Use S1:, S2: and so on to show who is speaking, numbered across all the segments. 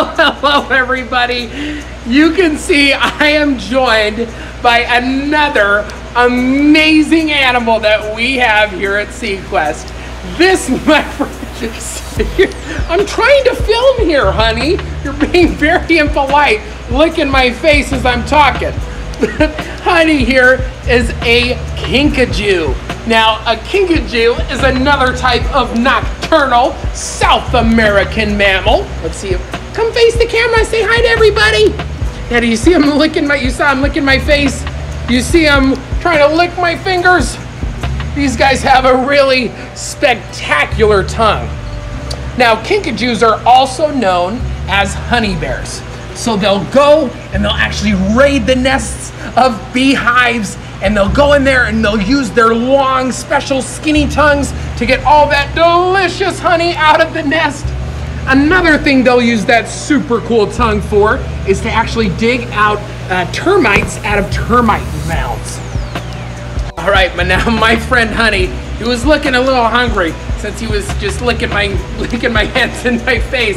S1: Well, everybody, you can see I am joined by another amazing animal that we have here at SeaQuest. This, my friend, I'm trying to film here, honey. You're being very impolite, licking my face as I'm talking. honey here is a kinkajou. Now, a kinkajou is another type of nocturnal South American mammal. Let's see if, come face the camera, say hi to everybody. Now, do you see him licking my, you saw him licking my face? You see him trying to lick my fingers? These guys have a really spectacular tongue. Now, kinkajous are also known as honey bears. So they'll go and they'll actually raid the nests of beehives and they'll go in there and they'll use their long, special, skinny tongues to get all that delicious honey out of the nest. Another thing they'll use that super cool tongue for is to actually dig out uh, termites out of termite mounds. All right, but now my friend Honey, he was looking a little hungry since he was just licking my licking my hands in my face.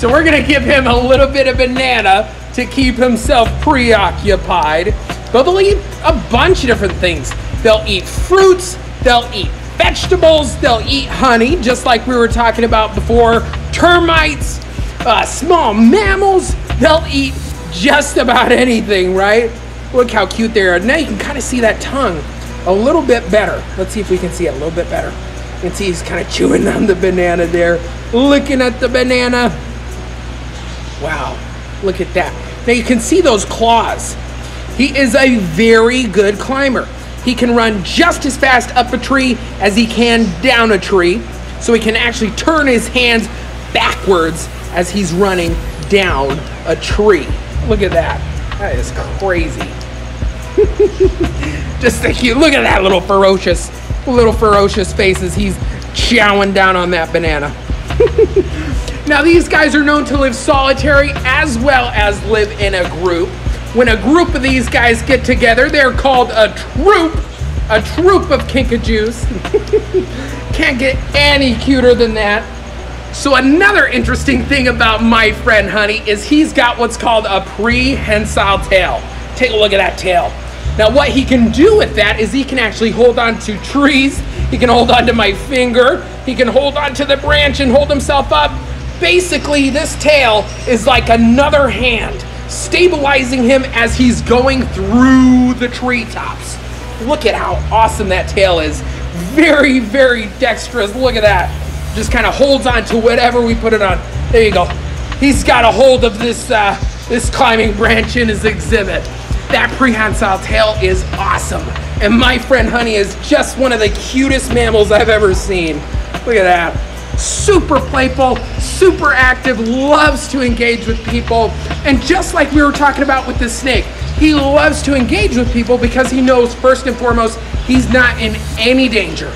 S1: So we're gonna give him a little bit of banana to keep himself preoccupied. But they'll eat a bunch of different things. They'll eat fruits, they'll eat vegetables, they'll eat honey, just like we were talking about before, termites, uh, small mammals, they'll eat just about anything, right? Look how cute they are. Now you can kind of see that tongue a little bit better. Let's see if we can see it a little bit better. You can see he's kind of chewing on the banana there, looking at the banana. Wow, look at that. Now you can see those claws. He is a very good climber. He can run just as fast up a tree as he can down a tree. So he can actually turn his hands backwards as he's running down a tree. Look at that. That is crazy. just think you look at that little ferocious, little ferocious face as he's chowing down on that banana. now these guys are known to live solitary as well as live in a group. When a group of these guys get together, they're called a troop. A troop of kinkajous. Can't get any cuter than that. So another interesting thing about my friend Honey is he's got what's called a prehensile tail. Take a look at that tail. Now what he can do with that is he can actually hold on to trees, he can hold on to my finger, he can hold on to the branch and hold himself up. Basically, this tail is like another hand stabilizing him as he's going through the treetops. Look at how awesome that tail is. Very, very dexterous. Look at that. Just kind of holds on to whatever we put it on. There you go. He's got a hold of this uh, this climbing branch in his exhibit. That prehensile tail is awesome. And my friend Honey is just one of the cutest mammals I've ever seen. Look at that super playful, super active, loves to engage with people. And just like we were talking about with the snake, he loves to engage with people because he knows first and foremost he's not in any danger.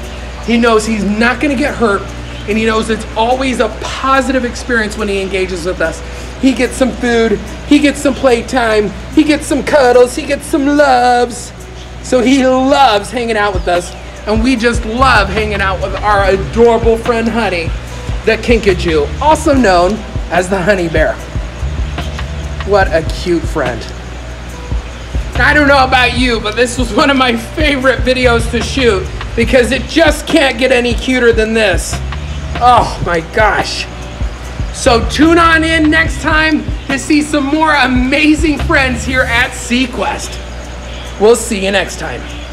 S1: He knows he's not going to get hurt and he knows it's always a positive experience when he engages with us. He gets some food, he gets some playtime, he gets some cuddles, he gets some loves. So he loves hanging out with us and we just love hanging out with our adorable friend Honey, the kinkajou, also known as the honey bear. What a cute friend. I don't know about you, but this was one of my favorite videos to shoot because it just can't get any cuter than this. Oh my gosh. So tune on in next time to see some more amazing friends here at SeaQuest. We'll see you next time.